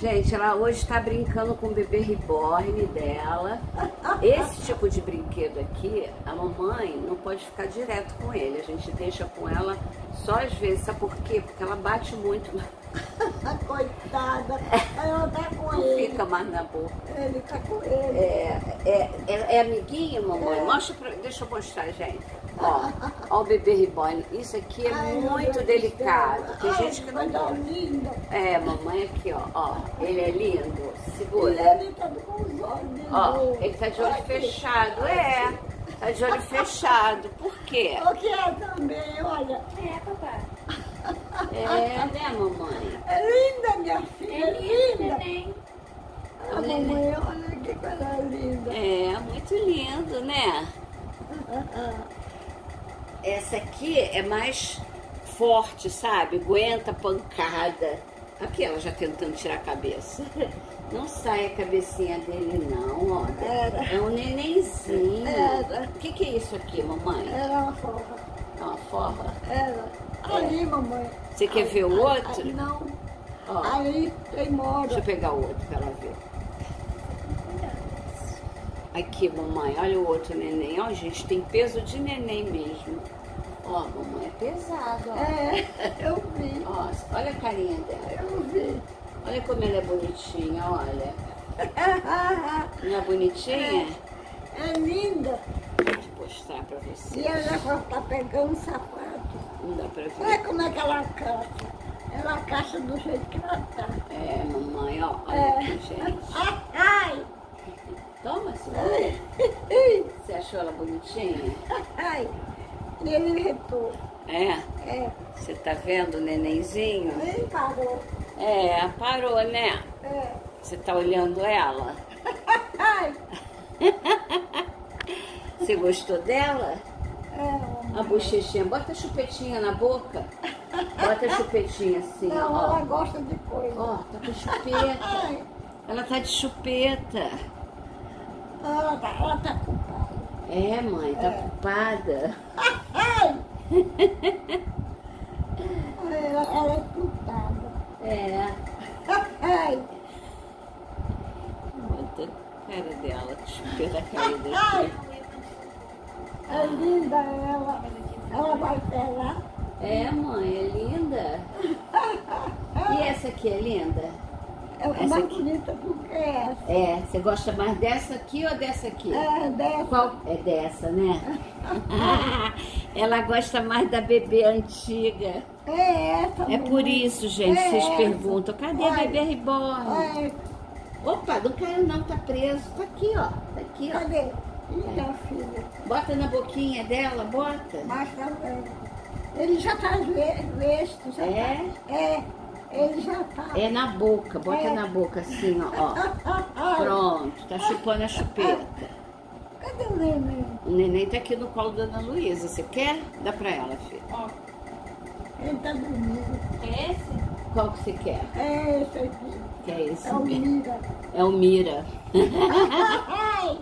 Gente, ela hoje está brincando com o bebê reborn dela. Esse tipo de brinquedo aqui, a mamãe não pode ficar direto com ele. A gente deixa com ela só às vezes. Sabe por quê? Porque ela bate muito. Coitada, ela tá com Não ele. fica mais na boca. Ele tá com ele. É, é, é, é amiguinho, mamãe? É. Mostra pra, deixa eu mostrar, gente. Ó, ó o bebê reborn. Isso aqui é Ai, muito delicado. Tem Ai, gente que não coisa gosta. linda. É, mamãe aqui, ó. Ó, ele é lindo. Segura. Ele tá com os olhos Ó, ele tá de olho fechado. É, tá de olho fechado. Por quê? O que é também, olha. É, papai. É, né, mamãe? É linda, minha filha, É é lindo, linda. A mamãe, olha que coisa linda. É, muito lindo, né? Essa aqui é mais forte, sabe? Aguenta pancada. Aqui ela já tentando tirar a cabeça. Não sai a cabecinha dele não, ó. Era. É um nenenzinho. O que, que é isso aqui, mamãe? Era uma forra. É uma forra? Era. Ali, mamãe. Você quer ver o Aí- outro? aí não. Ó, Aí tem mora. deixa eu pegar o outro pra ela ver. Aqui, mamãe, olha o outro neném. Ó, gente, tem peso de neném mesmo. Ó, mamãe, é pesado, ó. É, eu vi. Ó, olha a carinha dela. Eu vi. Olha como ela é bonitinha, olha. Não é bonitinha? É linda. Vou mostrar pra E você. ela já tá pegando sapato. Não dá pra Olha ver. como é que ela caixa. Ela caixa do jeito que ela tá. É, mamãe, ó. Olha É. aqui, gente. Ai, Toma, ai, Você achou ela bonitinha? ai. Ele retou. É? É, Você tá vendo o nenenzinho? nem parou. É, parou, né? É. Você tá olhando ela? Ai, Você gostou dela? é. A bochechinha. Bota a chupetinha na boca. Bota a chupetinha assim, Não, ó. ela gosta de coisa. Ó, tá com chupeta. Ai, Ela tá de chupeta. Ela tá, ela tá culpada. É, mãe, tá É. culpada. Ai! Ela, ela é culpada. É. Bota a cara dela, chupeta caída ai, aqui. é linda ela. Ela vai pelar. É, mãe, é linda. E essa aqui é linda? É Essa mais aqui. bonita do que essa. É, você gosta mais dessa aqui ou dessa aqui? É dessa. Qual? É dessa, né? Ela gosta mais da bebê antiga. É essa. É por isso, gente, É vocês essa. perguntam, cadê a Olha, bebê reborn? Opa, não caiu não, tá preso. Tá aqui, ó. Tá aqui, ó. cadê? Minha filha. Bota na boquinha dela, bota. Mas tá. Ele já tá vesto. Já É? Tá, é. Ele já tá. É na boca, bota É. na boca assim, ó. ó. Pronto, tá chupando a chupeta. Cadê o neném? O neném tá aqui no colo da Ana Luísa. Você quer? Dá pra ela, filha. Ele tá dormindo. É esse? Qual que você quer? É esse aqui. Que é esse? É o Mira. É o Mira.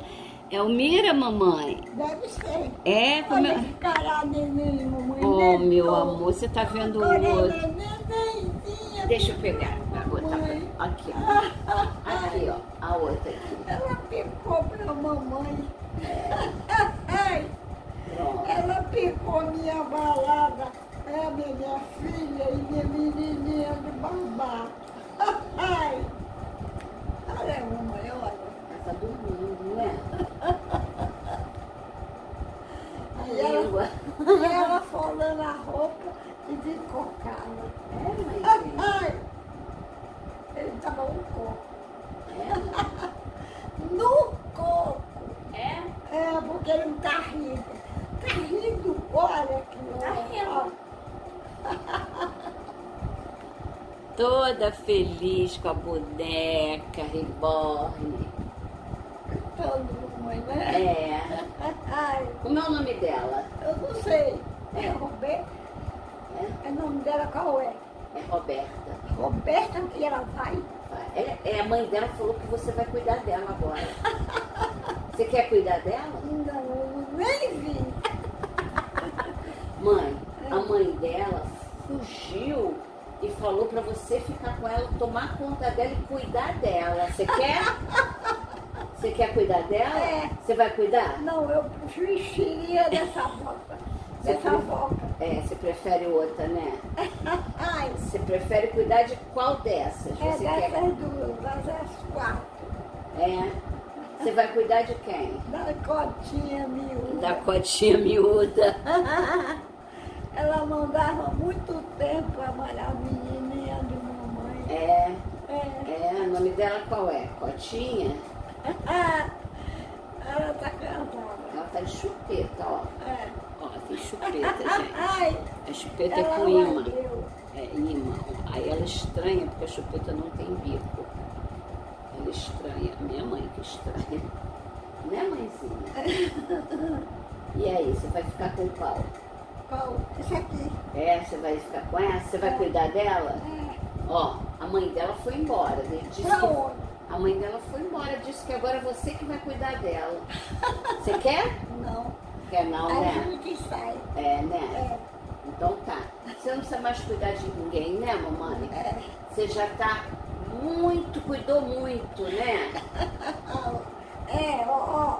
É o Mira, mamãe. deve ser. É, como Olha é... que caralho, neném, mamãe. Oh, Neném. meu amor, você tá vendo o Olha, outro. Deixa eu pegar. Aqui, ó. Aqui, ó. A outra aqui. Ela picou pra mamãe. Ai, ela picou minha balada. É minha filha e minha menininha de babá. Ai. Olha, mamãe, olha. Tá dormindo, né? E ela, ela folando a roupa e de cocada. É, mãe. Ai, ele tava no coco. É, No coco. É? É, porque ele não tá rindo. Tá rindo, olha que Tá rindo. Toda feliz com a boneca reborn. Todo mãe, né? É. Ai, Como é o nome dela? eu não sei. É É. Roberta? É, O nome dela qual é? é Roberta. Roberta e ela vai. É, é, a mãe dela falou que você vai cuidar dela agora. Você quer cuidar dela? Não, eu nem vi. Mãe, a mãe dela fugiu e falou pra você ficar com ela, tomar conta dela e cuidar dela. Você quer? Você quer cuidar dela? É. Você vai cuidar? Não, eu preferia dessa boca. Dessa pre- boca. É, você prefere outra, né? Ai, Você prefere cuidar de qual dessas? é Você quer? dessas duas, dessas quatro. É. Você vai cuidar de quem? Da cotinha miúda. Da cotinha miúda. Ela mandava muito tempo trabalhar a menininha de mamãe. É. É. É, o nome dela qual é? Cotinha? Ela tá casada. Ela tá de chupeta, ó. É. Ó, tem chupeta, gente. Ai, A chupeta é com imã. É imã. Aí ela estranha porque a chupeta não tem bico. Ela estranha. Minha mãe que estranha. Né, mãezinha? E aí, você vai ficar com qual? Qual? Esse aqui. É, você vai ficar com essa? Você vai cuidar dela? É. Ó, a mãe dela foi embora. Disse Pra que... onde? A mãe dela foi embora, disse que agora é você que vai cuidar dela. Você quer? Não. Quer não, A né? gente sai. É, né? É. Então tá. Você não precisa mais cuidar de ninguém, né, mamãe? É. Você já tá muito, cuidou muito, né? É, ó, ó.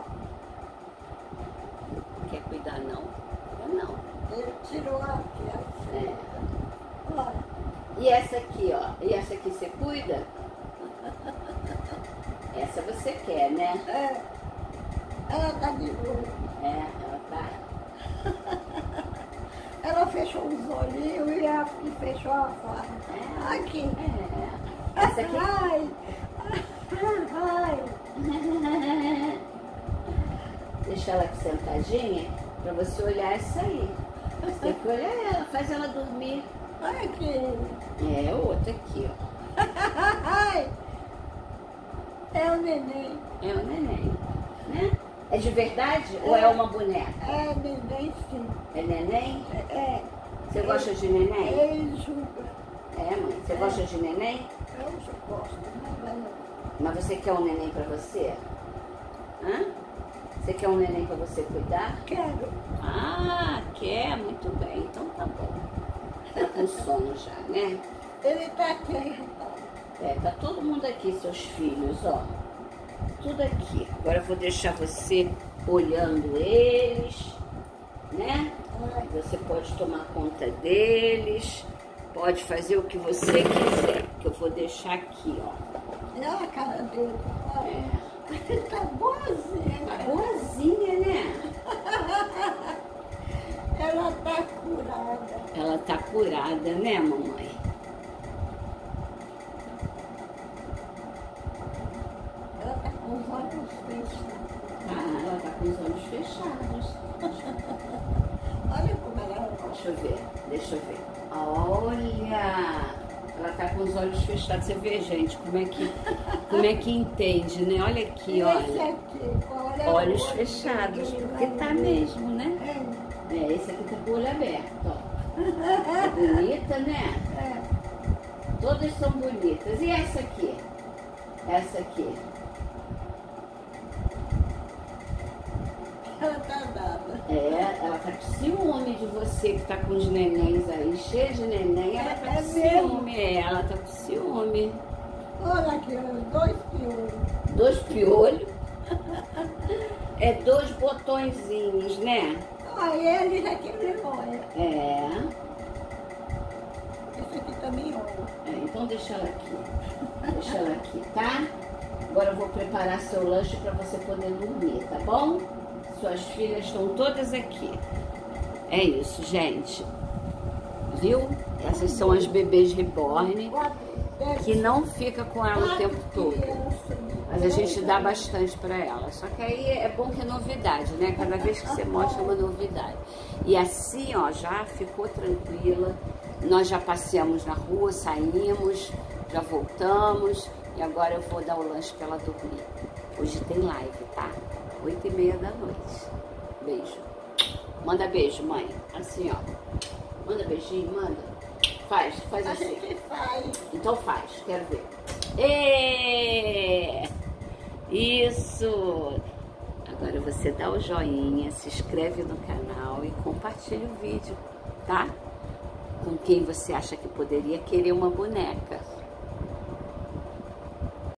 Não quer cuidar não? Eu não. Ele tirou aqui. É. Olha. E essa aqui, ó. E essa aqui você cuida? Essa você quer, né? É. Ela tá de olho. É, ela tá. Ela fechou os olhinhos e, a, e fechou a cara. Aqui. É. Essa aqui. Ai. Ai. Deixa ela aqui sentadinha pra você olhar essa aí. Tem que olhar ela, faz ela dormir. Aqui. É, outra aqui, ó. É o neném. É o neném, né? É de verdade ou é uma boneca? É neném sim. É neném? É. Você gosta de neném? Ele julga. É, mãe. Você gosta de neném? Eu já gosto, mas não. Mas você quer um neném pra você? Hã? Você quer um neném pra você cuidar? Quero. Ah, quer? Muito bem. Então tá bom. Tá com sono já, né? Ele tá aqui, rapaz. É, tá todo mundo aqui, seus filhos, ó. Tudo aqui. Agora eu vou deixar você olhando eles, né? Você pode tomar conta deles, pode fazer o que você quiser, que eu vou deixar aqui, ó. Olha a cara dele. É. Ele tá. Tá boazinha, né? Ela tá curada. Ela tá né, mamãe? Ela tá com os olhos fechados. Ah, ela tá com os olhos fechados. Olha como ela Deixa eu ver, deixa eu ver. Olha! Ela tá com os olhos fechados. Você vê, gente, como é que, como é que entende, né? Olha aqui, olha. aqui, olha Olhos olho fechados, porque tá mesmo, né? É. É, esse aqui tá com o olho aberto, ó. É bonita, né? É. Todas são bonitas. E essa aqui? Essa aqui. Ela tá dada. É, ela tá com ciúme de você que tá com os nenéns aí, cheia de neném. Ela tá É com mesmo? ciúme, é, ela tá com ciúme. Olha aqui, dois piolhos. Dois piolhos. É dois botõezinhos, né? Olha, ele já quebrou, olha. É. Olha. É, então deixa ela aqui. Deixa ela aqui, tá? Agora eu vou preparar seu lanche para você poder dormir, tá bom? Suas filhas estão todas aqui. É isso, gente. Viu? Essas são as bebês reborn que não fica com ela o tempo todo. Mas a gente dá bastante para ela. Só que aí é bom que é novidade, né? Cada vez que você mostra uma novidade. E assim, ó, já ficou tranquila. Nós já passeamos na rua, saímos, já voltamos. E agora eu vou dar o lanche para ela dormir. Hoje tem live, tá? Oito e meia da noite. Beijo. Manda beijo, mãe. Assim, ó. Manda beijinho, manda. Faz, faz assim. faz. Então faz, quero ver. Ê! Isso! Agora você dá o joinha, se inscreve no canal e compartilha o vídeo, tá? Com quem você acha que poderia querer uma boneca.